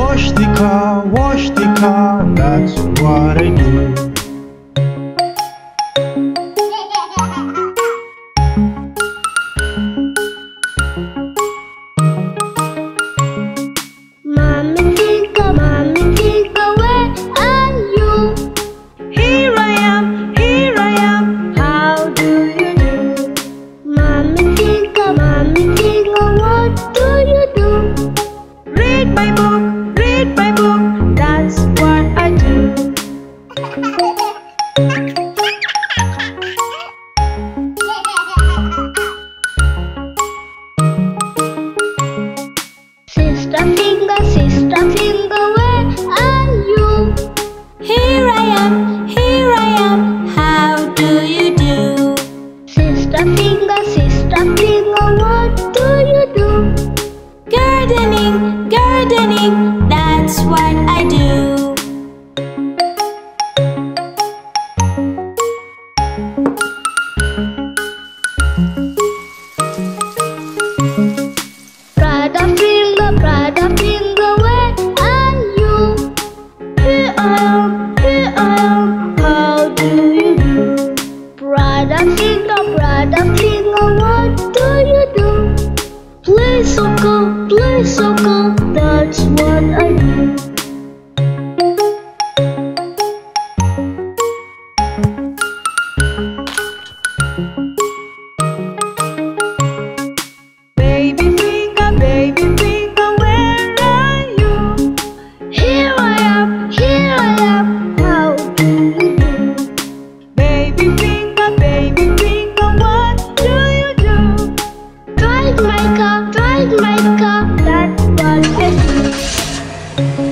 Wash the car, wash the car, that's what I do. soccer, play soccer, that's what I do. Baby finger, baby finger, where are you? Here I am, here I am, how do you do? Baby finger. my cup, that's what it is.